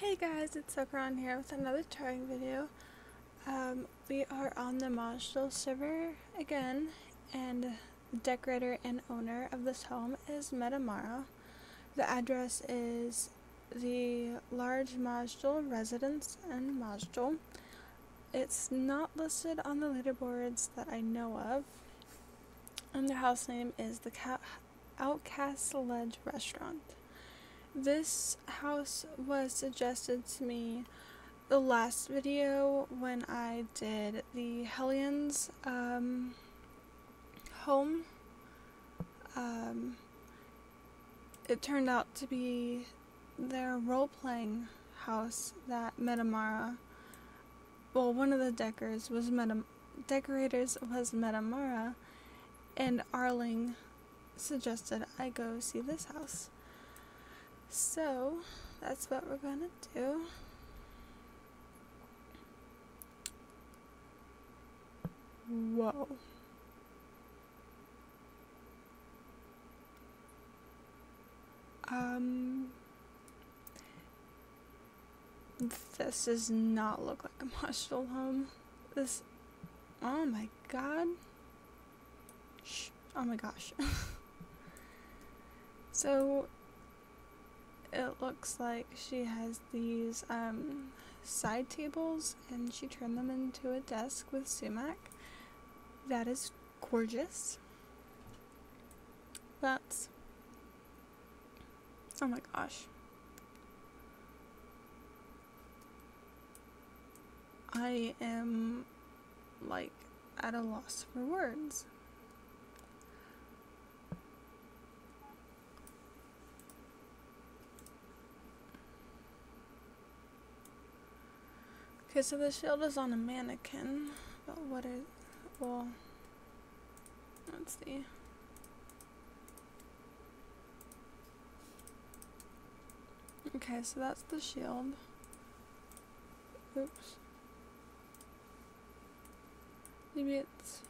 Hey guys, it's Okran here with another touring video. Um, we are on the Maj'Dul server again, and the decorator and owner of this home is Metamarra. The address is the large Maj'Dul residence in Maj'Dul. It's not listed on the leaderboards that I know of, and the house name is the Outcast Ledge Restaurant. This house was suggested to me the last video when I did the Hellions um, home. Um, it turned out to be their role playing house that Metamarra, well, one of the deckers was Metam- decorators was Metamarra, and Arling suggested I go see this house. So, that's what we're gonna do. Whoa. Um, this does not look like a Maj'Dul home. This, oh my god. Shh. Oh my gosh. so, it looks like she has these um, side tables and she turned them into a desk with sumac. That is gorgeous. That's. Oh my gosh. I am like at a loss for words. Okay, so the shield is on a mannequin, but what is, well, let's see. Okay, so that's the shield. Oops. Maybe it's...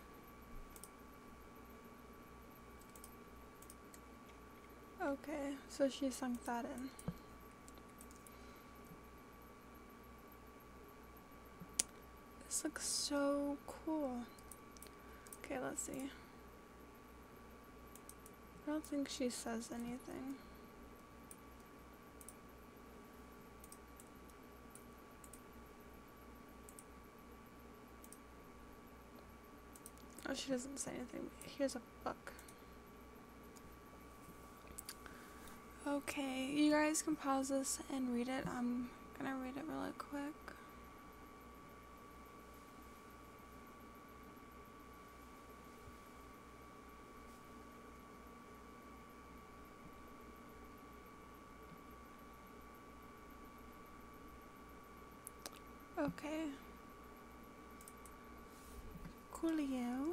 Okay, so she sunk that in. This looks so cool. Okay, let's see. I don't think she says anything. Oh, she doesn't say anything. Here's a book. Okay, you guys can pause this and read it. I'm gonna read it really quick. Okay. Coolio.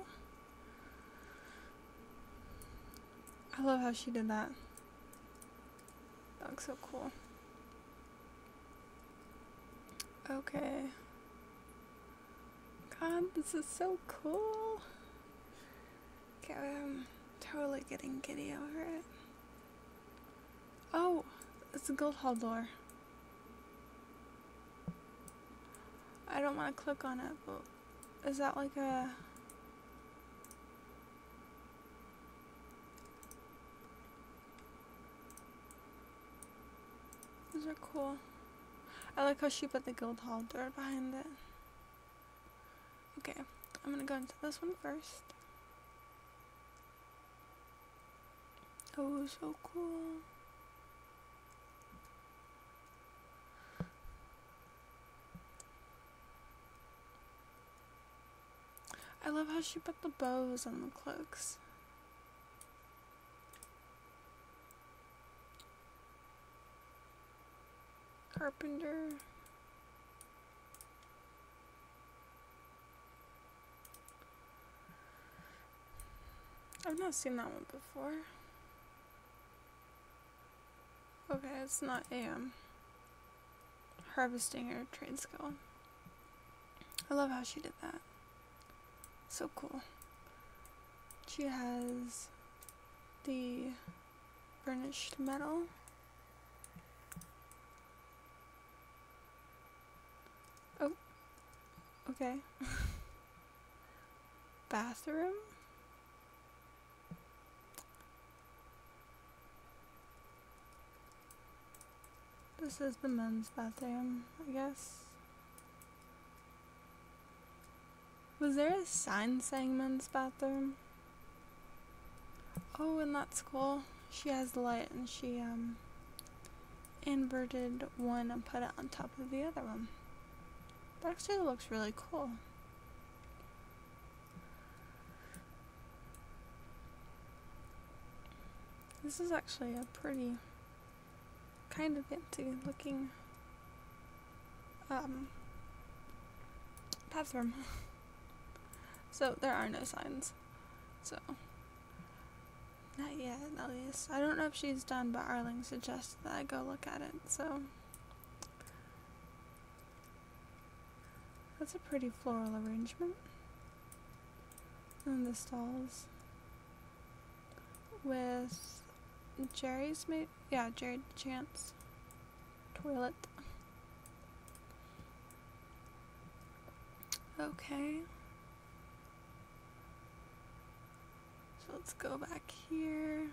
I love how she did that. That looks so cool. Okay. God, this is so cool. Okay, I'm totally getting giddy over it. Oh, it's a Guildhall door. I don't want to click on it, but is that like a... These are cool. I like how she put the Guildhall door behind it. Okay, I'm gonna go into this one first. Oh, so cool. I love how she put the bows on the cloaks. Carpenter. I've not seen that one before. Okay, it's not a um, harvesting or trade skill. I love how she did that. So cool. She has the burnished metal. Oh, okay. Bathroom? This is the men's bathroom, I guess. Was there a sign saying men's bathroom? Oh, and that's cool. She has the light and she um inverted one and put it on top of the other one. That actually looks really cool. This is actually a pretty kind of fancy looking um bathroom. so there are no signs. So not yet, at least. I don't know if she's done, but Arling suggested that I go look at it, so. That's a pretty floral arrangement. And the stalls. With Jerry's mate. Yeah, Jerry Chance. Toilet. Okay. Let's go back here.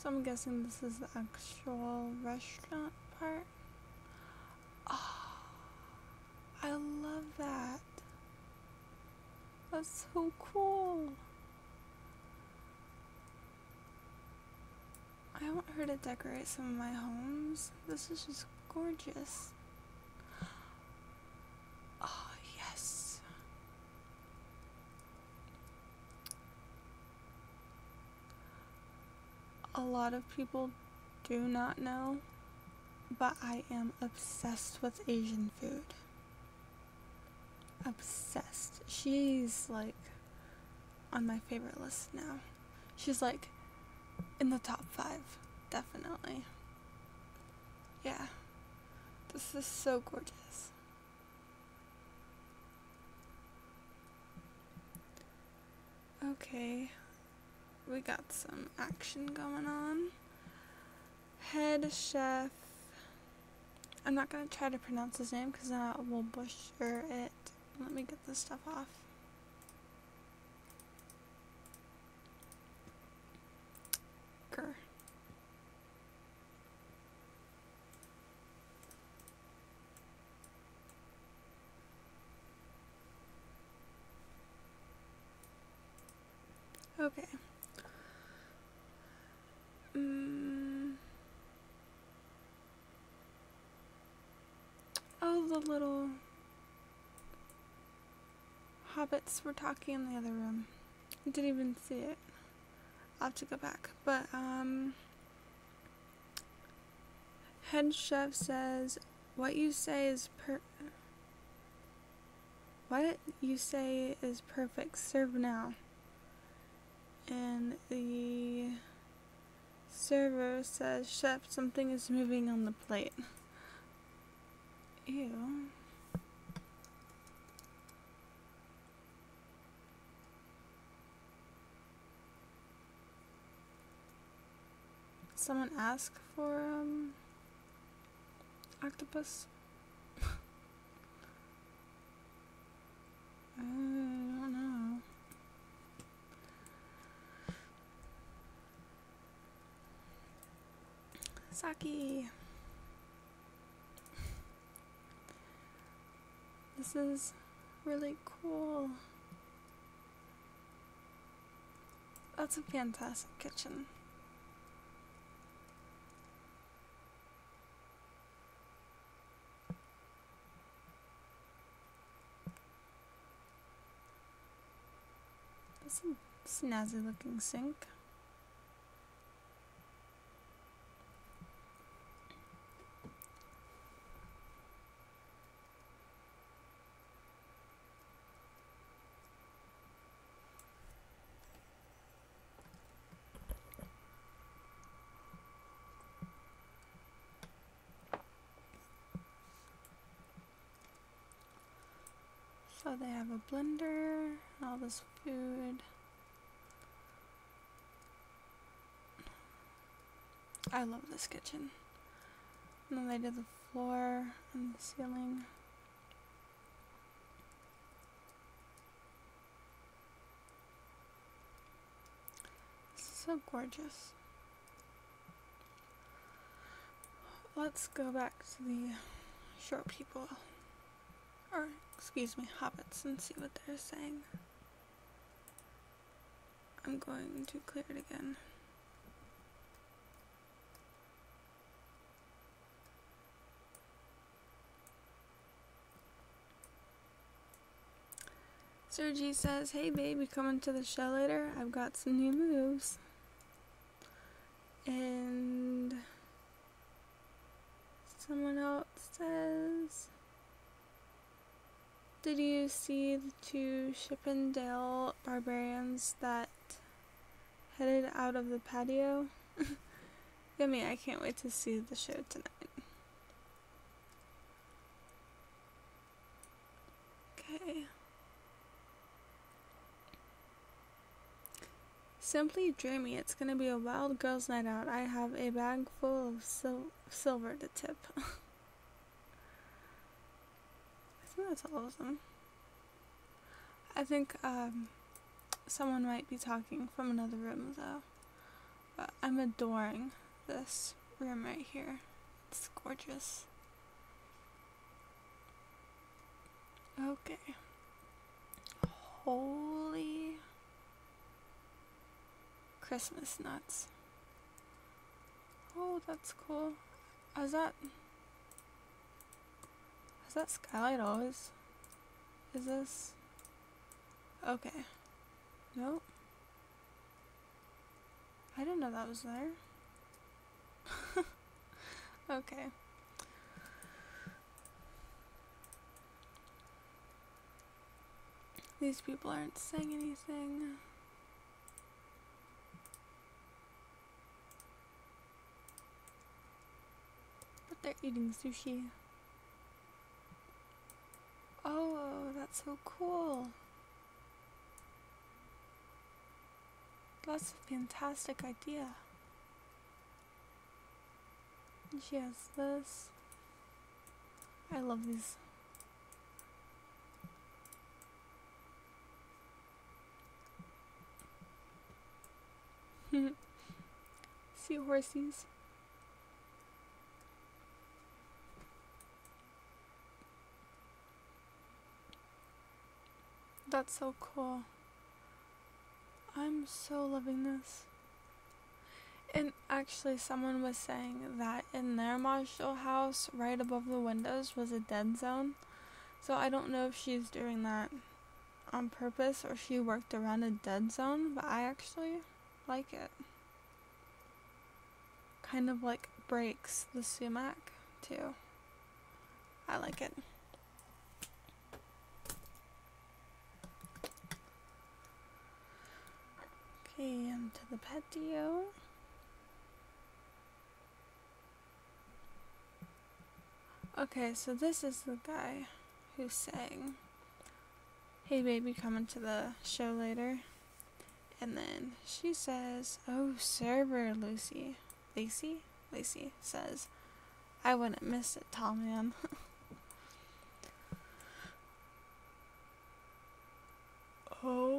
So I'm guessing this is the actual restaurant part. Oh, I love that. That's so cool. I want her to decorate some of my homes. This is just gorgeous. A lot of people do not know, but I am obsessed with Asian food. Obsessed. She's like on my favorite list now. She's like in the top five, definitely. Yeah. This is so gorgeous. Okay, we got some action going on. Head chef. I'm not gonna try to pronounce his name because I will butcher it. Let me get this stuff off. Grr. Okay. Mm. Oh, the little hobbits were talking in the other room. I didn't even see it. I'll have to go back. But, um, head chef says, what you say is per. What you say is perfect. Serve now. And the server says, Chef, something is moving on the plate. Ew. Someone ask for, um, octopus? I don't know. Saki. This is really cool. That's a fantastic kitchen. That's a snazzy looking sink. they have a blender, all this food. I love this kitchen. And then they did the floor and the ceiling. so gorgeous. Let's go back to the short people or excuse me, hobbits, and see what they're saying. I'm going to clear it again. Sergi says, Hey baby, coming to the show later? I've got some new moves. And someone else says, Did you see the two Chippendale barbarians that headed out of the patio? Yummy, I can't wait to see the show tonight. Okay. Simply dreamy. It's gonna be a wild girls' night out. I have a bag full of sil- silver to tip. That's them. I think um, someone might be talking from another room though. But I'm adoring this room right here. It's gorgeous. Okay. Holy Christmas nuts. Oh, that's cool. Is that... That skylight always? Is this... Okay. Nope. I didn't know that was there. okay. These people aren't saying anything. But they're eating sushi. Oh, that's so cool. That's a fantastic idea. And she has this. I love these. Seahorses. That's so cool. I'm so loving this. And actually, someone was saying that in their module house, right above the windows, was a dead zone. So I don't know if she's doing that on purpose or she worked around a dead zone, but I actually like it. Kind of like breaks the sumac, too. I like it. Okay, to the patio. Okay, so this is the guy who's saying, Hey baby, coming to the show later. And then she says, Oh, server Lucy. Lacey? Lacey says, I wouldn't miss it, tall man. oh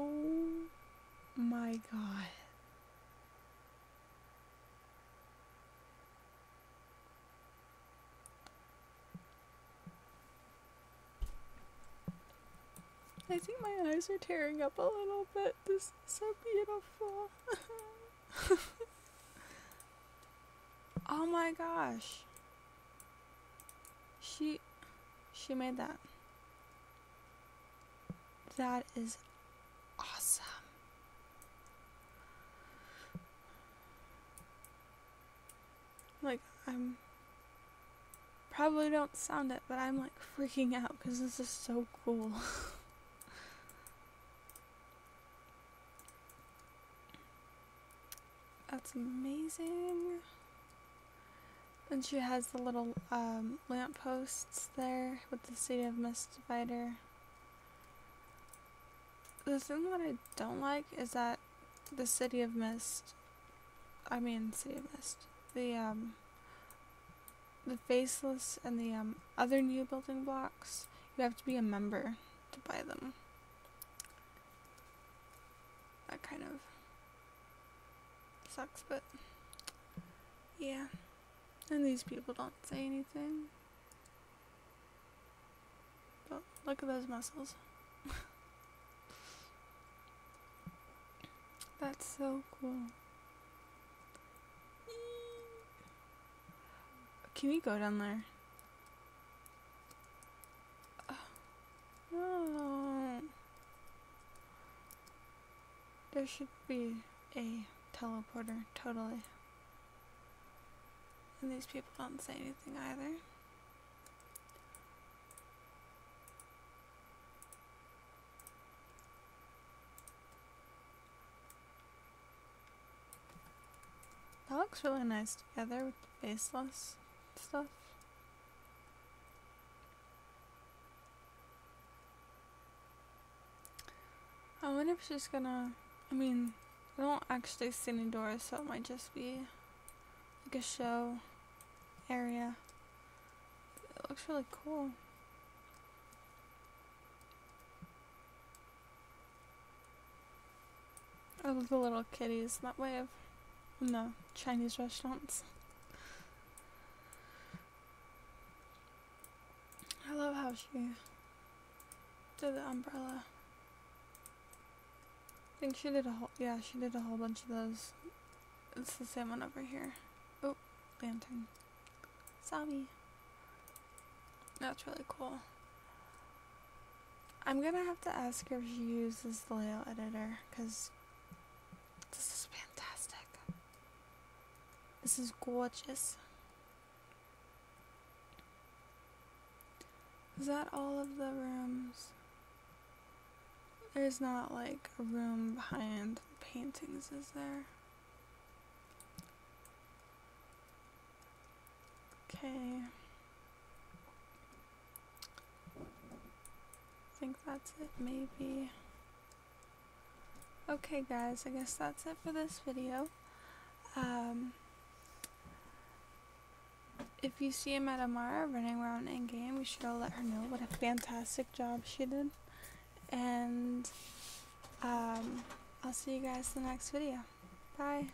my god. I think my eyes are tearing up a little bit. This is so beautiful. oh my gosh. She she made that. That is awesome. Like, I'm probably don't sound it, but I'm like freaking out because this is so cool. That's amazing. And she has the little um, lamp posts there with the City of Mist divider. The thing that I don't like is that the City of Mist, I mean City of Mist, the um the faceless and the um other new building blocks, you have to be a member to buy them. That kind of sucks, but yeah. And these people don't say anything. But look at those muscles. That's so cool. Can we go down there? No. There should be a teleporter, totally. And these people don't say anything either. That looks really nice together with the faceless stuff. I wonder if she's gonna. I mean, I don't actually see any doors, so it might just be like a show area. It looks really cool. I love the little kitties that way of no Chinese restaurants. I love how she did the umbrella. I think she did a whole, yeah, she did a whole bunch of those. It's the same one over here. Oh, lantern. Sabi. That's really cool. I'm gonna have to ask her if she uses the layout editor, because this is fantastic. This is gorgeous. Is that all of the rooms? There's not like a room behind the paintings, is there? Okay. I think that's it, maybe. Okay guys, I guess that's it for this video. Um, if you see Metamarra running around in game, you should all let her know what a fantastic job she did. And um, I'll see you guys in the next video. Bye.